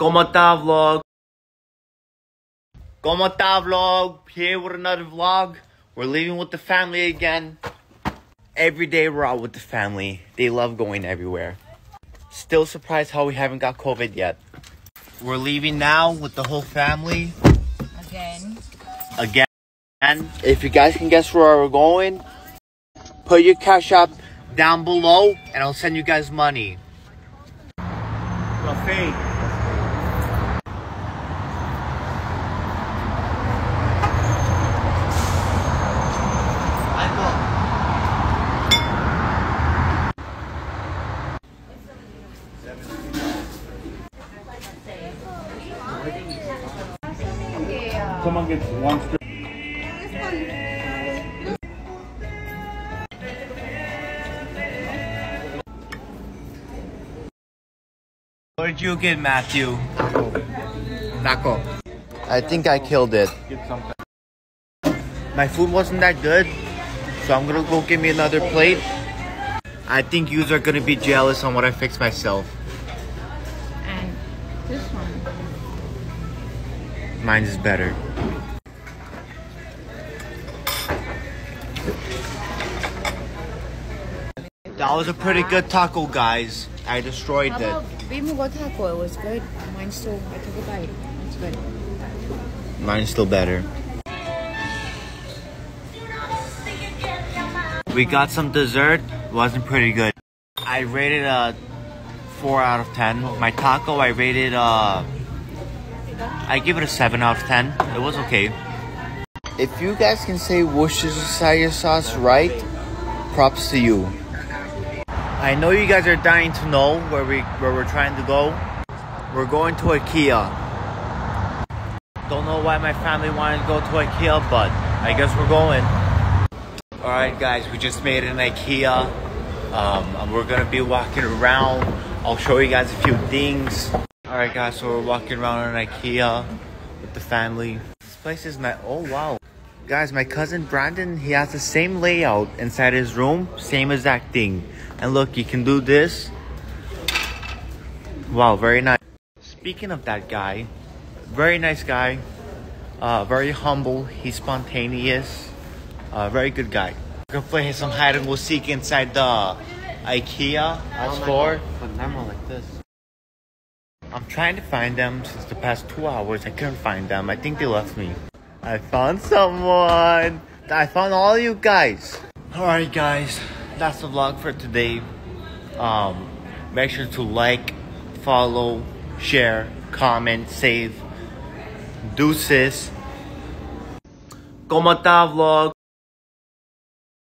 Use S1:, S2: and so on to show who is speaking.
S1: ¿Cómo está vlog? ¿Cómo está vlog? Here with another vlog. We're leaving with the family again. Every day we're out with the family. They love going everywhere. Still surprised how we haven't got COVID yet. We're leaving now with the whole family
S2: Again.
S1: again. And if you guys can guess where we're going, put your cash app down below and I'll send you guys money. Rafi.
S3: Someone gets one strip.
S1: What did you get, Matthew? Taco. I think I killed it. My food wasn't that good, so I'm gonna go get me another plate. I think yous are gonna be jealous on what I fixed myself. Mine is better. That was a pretty good taco, guys. I destroyed it.
S2: about Bimugo taco? It was good. Mine's still, I took a bite. It's good.
S1: Mine's still better. We got some dessert. Wasn't pretty good. I rated a four out of ten. My taco, I rated uh, I give it a seven out of ten. It was okay. If you guys can say Worcestershire sauce right, props to you. I know you guys are dying to know where we where we're trying to go. We're going to IKEA. Don't know why my family wanted to go to IKEA, but I guess we're going. Alright guys, we just made an IKEA. Um, and we're gonna be walking around. I'll show you guys a few things. Alright guys, so we're walking around in IKEA with the family. This place is not oh wow. Guys, my cousin Brandon, he has the same layout inside his room, same exact thing. And look, you can do this. Wow, very nice. Speaking of that guy, very nice guy, uh, very humble. He's spontaneous, uh, very good guy. We're gonna play some hide and go seek inside the IKEA store.
S4: like this.
S1: I'm trying to find them since the past two hours. I couldn't find them. I think they left me. I found someone. I found all you guys. Alright, guys, that's the vlog for today. Um, make sure to like, follow, share, comment, save. Deuces. ¿Cómo está vlog?